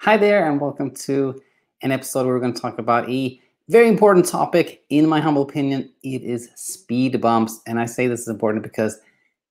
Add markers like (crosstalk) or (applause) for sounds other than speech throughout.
Hi there, and welcome to an episode where we're going to talk about a very important topic. In my humble opinion, it is speed bumps. And I say this is important because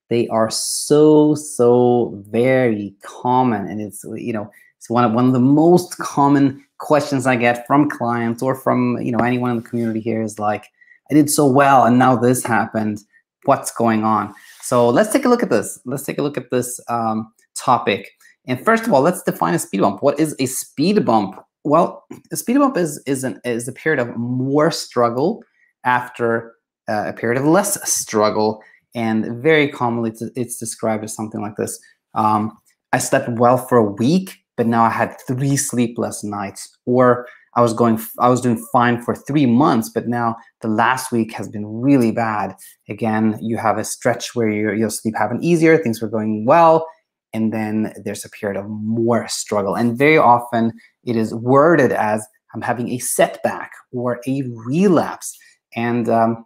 they are so, so very common. And it's, you know, it's one of one of the most common questions I get from clients or from, you know, anyone in the community here is like, I did so well and now this happened. What's going on? So let's take a look at this. Let's take a look at this um, topic. And first of all, let's define a speed bump. What is a speed bump? Well, a speed bump is is an is a period of more struggle after uh, a period of less struggle, and very commonly it's, it's described as something like this: um, I slept well for a week, but now I had three sleepless nights, or I was going I was doing fine for three months, but now the last week has been really bad. Again, you have a stretch where you'll sleep having easier, things were going well, and then there's a period of more struggle. And very often it is worded as I'm having a setback or a relapse. And um,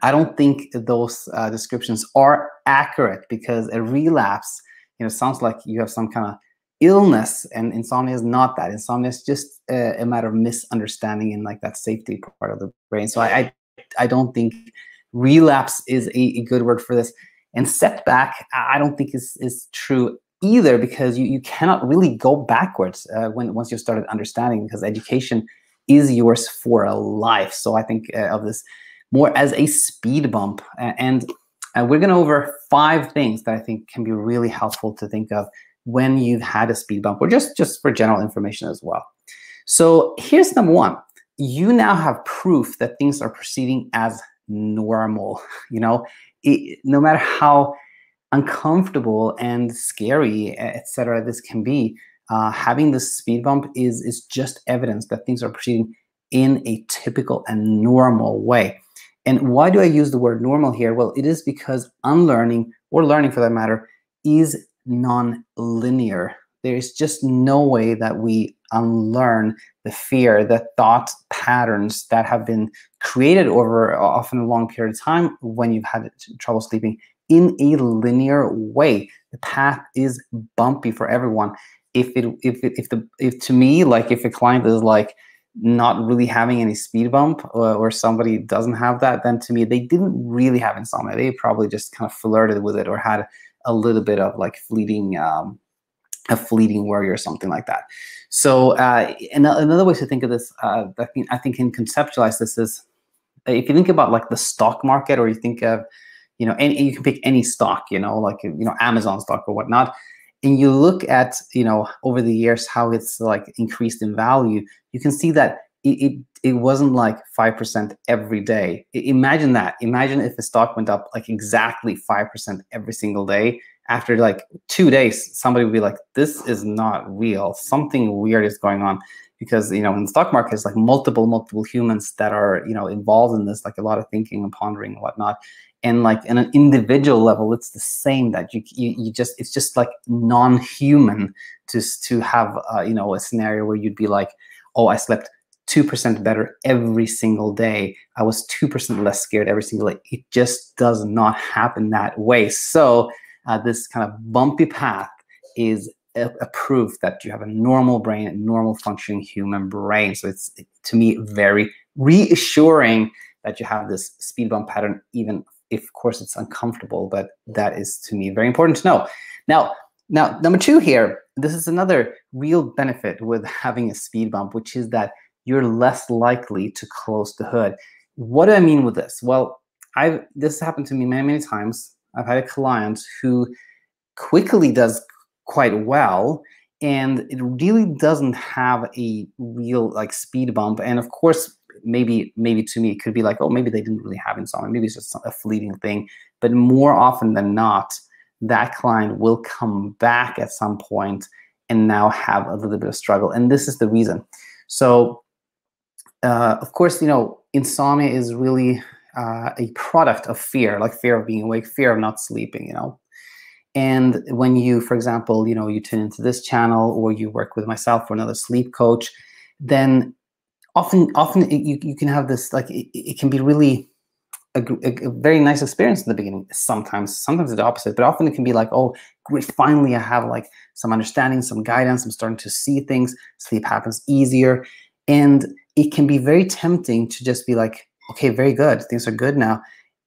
I don't think those uh, descriptions are accurate because a relapse, you know, sounds like you have some kind of illness, and insomnia is not that. Insomnia is just a, a matter of misunderstanding in like that safety part of the brain. So I, I, I don't think relapse is a, a good word for this. And setback, I don't think is is true either because you, you cannot really go backwards uh, when once you started understanding because education is yours for a life. So I think uh, of this more as a speed bump. And uh, we're going to over five things that I think can be really helpful to think of when you've had a speed bump, or just just for general information as well. So here's number one: you now have proof that things are proceeding as normal. (laughs) You know, it, no matter how uncomfortable and scary, etc., this can be, uh, having this speed bump is is just evidence that things are proceeding in a typical and normal way. And why do I use the word normal here? Well, it is because unlearning or learning for that matter is non-linear. There is just no way that we unlearn the fear, the thought patterns that have been created over often a long period of time when you've had trouble sleeping in a linear way. The path is bumpy for everyone. If it if it, if the if to me like if a client is like not really having any speed bump or, or, somebody doesn't have that, then to me they didn't really have insomnia. They probably just kind of flirted with it or had a little bit of like fleeting um, a fleeting worry or something like that. So uh, another way to think of this, uh, I think I think can conceptualize this is if you think about like the stock market, or you think of you know, any, you can pick any stock, you know, like you know Amazon stock or whatnot, and you look at you know over the years how it's like increased in value, you can see that it, it, it wasn't like 5% every day. imagine that. Imagine if the stock went up like exactly 5% every single day. After like two days, somebody would be like, this is not real. Something weird is going on. Because, you know, in the stock market, it's like multiple, multiple humans that are, you know, involved in this, like a lot of thinking and pondering and whatnot and like in an individual level it's the same that you you, you just it's just like non-human to to have uh, you know a scenario where you'd be like oh i slept 2% better every single day. I was 2% less scared every single day. It just does not happen that way. So, uh, this kind of bumpy path is a, a, proof that you have a normal brain, a normal functioning human brain. So, it's to me very reassuring that you have this speed bump pattern, even if, of course, it's uncomfortable. But that is to me very important to know. Now, now, number two here, this is another real benefit with having a speed bump, which is that you're less likely to close the hood. What do I mean with this? Well, I've this happened to me many, many times. I've had a client who quickly does quite well and it really doesn't have a real like speed bump and of course maybe maybe to me it could be like oh maybe they didn't really have insomnia maybe it's just a fleeting thing but more often than not that client will come back at some point and now have a little bit of struggle and this is the reason so uh, of course, you know, insomnia is really uh, a product of fear, like fear of being awake, fear of not sleeping, you know. And when you, for example, you know, you tune into this channel or you work with myself or another sleep coach, then often, often you, you can have this, like, it, it can be really a, a, a, very nice experience in the beginning. Sometimes, sometimes the opposite, but often it can be like, oh, great, finally I have like some understanding, some guidance. I'm starting to see things. Sleep happens easier. And it can be very tempting to just be like, okay, very good. Things are good now.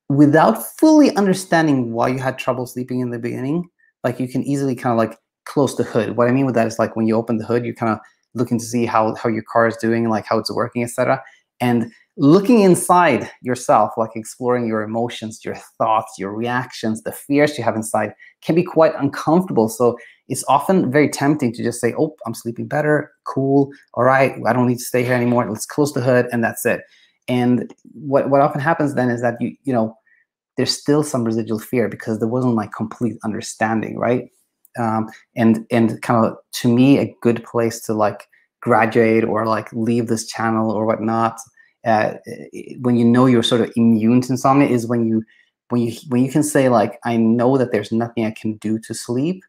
Without fully understanding why you had trouble sleeping in the beginning, like you can easily kind of like close the hood. What I mean with that is like when you open the hood, you're kind of looking to see how, how your car is doing, like how it's working, etc. And looking inside yourself, like exploring your emotions, your thoughts, your reactions, the fears you have inside can be quite uncomfortable. So it's often very tempting to just say, oh, I'm sleeping better, cool, all right, I don't need to stay here anymore. Let's close the hood and that's it. And what, what often happens then is that you, you know, there's still some residual fear because there wasn't like complete understanding, right? Um, and and kind of to me a good place to like graduate or like leave this channel or whatnot uh, when you know you're sort of immune to insomnia is when you when you when you can say like I know that there's nothing I can do to sleep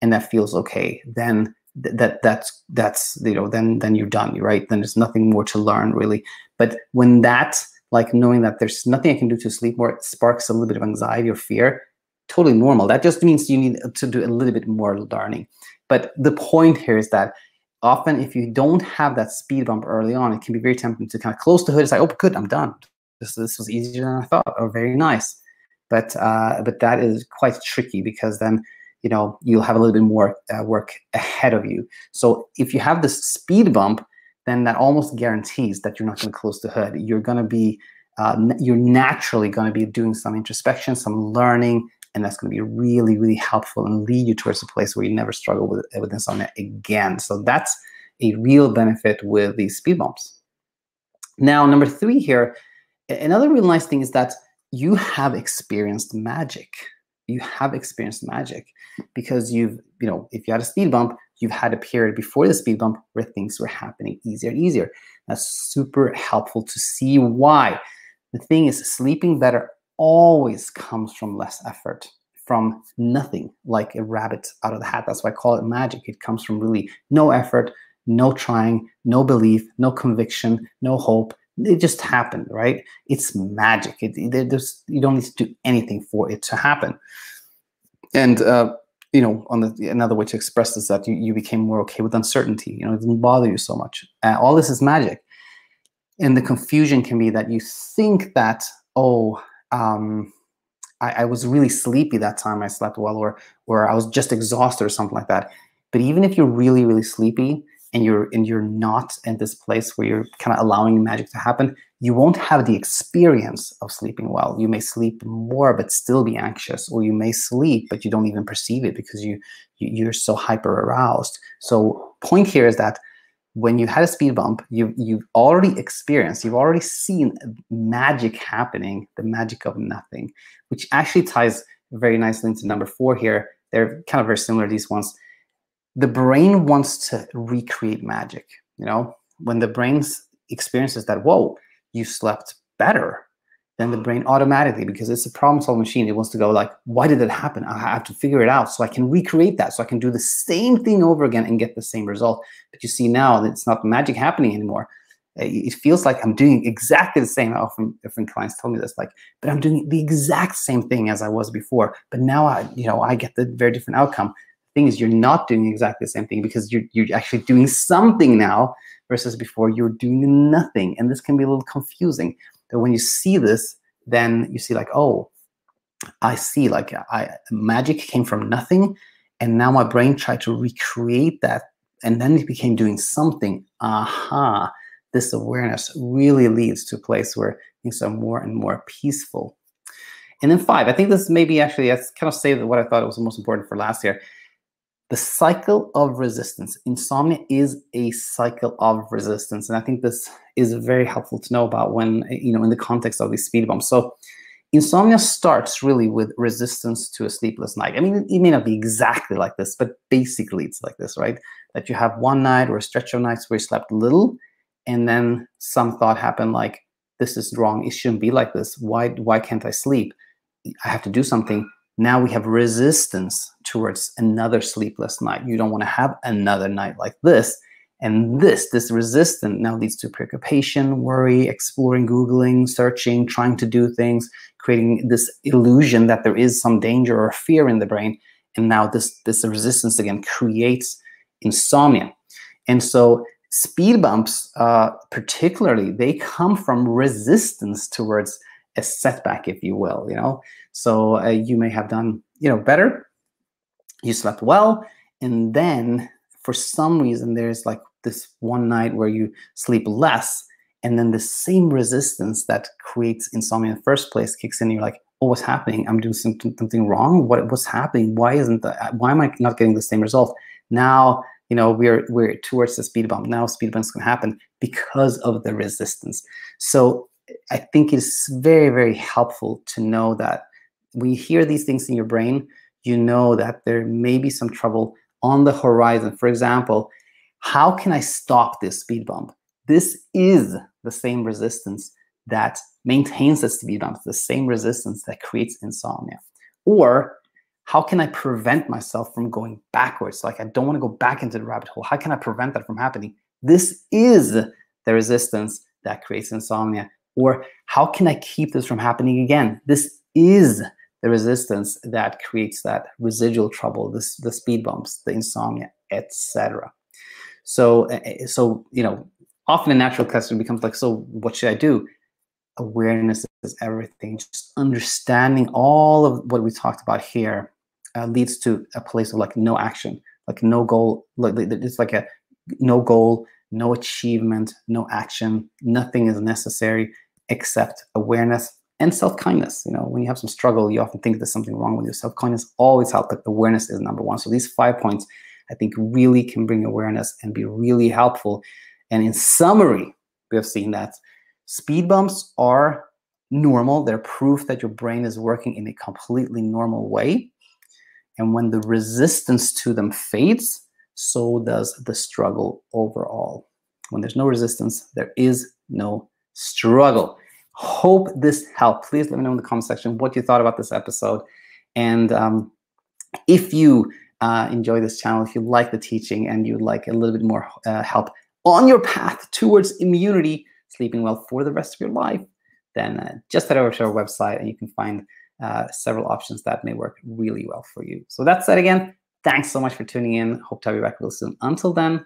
and that feels okay then th- that that's that's you know then then you're done right? Then there's nothing more to learn really. But when that like knowing that there's nothing I can do to sleep more sparks a little bit of anxiety or fear totally normal. That just means you need to do a little bit more learning. But the point here is that often if you don't have that speed bump early on, it can be very tempting to kind of close the hood It's like, oh, good, I'm done. This, this was easier than I thought, or very nice. But, uh, but that is quite tricky because then, you know, you'll have a little bit more uh, work ahead of you. So if you have this speed bump, then that almost guarantees that you're not going to close the hood. You're going to be, uh, you're naturally going to be doing some introspection, some learning, and that's going to be really really helpful and lead you towards a place where you never struggle with, with insomnia again. So that's a real benefit with these speed bumps. Now number three here another real nice thing is that you have experienced magic. You have experienced magic because you've you know if you had a speed bump you've had a period before the speed bump where things were happening easier and easier. That's super helpful to see why. The thing is sleeping better always comes from less effort, from nothing, like a rabbit out of the hat. That's why I call it magic. It comes from really no effort, no trying, no belief, no conviction, no hope. It just happened, right? It's magic. It, it there's, you don't need to do anything for it to happen. And uh, you know, on the another way to express this that you, you became more okay with uncertainty. You know, it didn't bother you so much. Uh, all this is magic. And the confusion can be that you think that, oh, um, I, I, was really sleepy that time I slept well, or or I was just exhausted or something like that. But even if you're really really sleepy and you're and you're not in this place where you're kind of allowing magic to happen, you won't have the experience of sleeping well. You may sleep more but still be anxious, or you may sleep but you don't even perceive it because you, you you're so hyper aroused. So point here is that when you had a speed bump, you you've already experienced, you've already seen magic happening, the magic of nothing, which actually ties very nicely into number four here. They're kind of very similar, these ones. The brain wants to recreate magic. You know, when the brain experiences that, whoa, you slept better, then the brain automatically, because it's a problem solving machine, it wants to go like, why did that happen? I have to figure it out so I can recreate that, so I can do the same thing over again and get the same result. But you see now that it's not magic happening anymore. It feels like I'm doing exactly the same. Often different clients tell me this, like, but I'm doing the exact same thing as I was before. But now I, you know, I get the very different outcome. The thing is, you're not doing exactly the same thing because you're you're actually doing something now versus before you're doing nothing. And this can be a little confusing. But when you see this, then you see like, oh, I see like I magic came from nothing, and now my brain tried to recreate that, and then it became doing something. Aha! This awareness really leads to a place where things are more and more peaceful. And then five, I think this maybe actually I kind of say what I thought was the most important for last year the cycle of resistance. Insomnia is a cycle of resistance. And I think this is very helpful to know about when, you know, in the context of these speed bumps. So insomnia starts really with resistance to a sleepless night. I mean, it may not be exactly like this, but basically it's like this, right? That you have one night or a stretch of nights where you slept little, and then some thought happened like, this is wrong. It shouldn't be like this. Why, why can't I sleep? I have to do something now we have resistance towards another sleepless night. You don't want to have another night like this. And this, this resistance now leads to preoccupation, worry, exploring, Googling, searching, trying to do things, creating this illusion that there is some danger or fear in the brain. And now this, this resistance again creates insomnia. And so speed bumps, uh, particularly, they come from resistance towards a setback, if you will, you know? So uh, you may have done, you know, better, you slept well, and then for some reason there's like this one night where you sleep less and then the same resistance that creates insomnia in the first place kicks in you're like oh what's happening? I'm doing something, something wrong? What, what's happening? Why isn't that why am i not getting the same result? Now you know we're we're towards the speed bump. Now speed bumps to happen because of the resistance. So i think it's very very helpful to know that when you hear these things in your brain you know that there may be some trouble on the horizon for example how can I stop this speed bump? This is the same resistance that maintains the speed bump, the same resistance that creates insomnia. Or how can I prevent myself from going backwards? Like I don't want to go back into the rabbit hole. How can I prevent that from happening? This is the resistance that creates insomnia. Or how can I keep this from happening again? This is the resistance that creates that residual trouble, this, the speed bumps, the insomnia, etc. So, eh, eh, so you know, often a natural question becomes like, so what should I do? Awareness is everything. Just understanding all of what we talked about here uh, leads to a place of like no action, like no goal. Like it's like a no goal, no achievement, no action. Nothing is necessary except awareness and self-kindness. You know, when you have some struggle, you often think there's something wrong with your self-kindness. Always help, but awareness is number one. So these five points I think really can bring awareness and be really helpful. And in summary, we have seen that speed bumps are normal. They're proof that your brain is working in a completely normal way. And when the resistance to them fades, so does the struggle overall. When there's no resistance, there is no struggle. Hope this helped. Please let me know in the comment section what you thought about this episode. And um, if you uh, enjoy this channel, if you like the teaching and you'd like a little bit more uh, help on your path towards immunity, sleeping well for the rest of your life, then uh, just head over to our website and you can find uh, several options that may work really well for you. So that said again, thanks so much for tuning in. Hope to have you back real soon. Until then,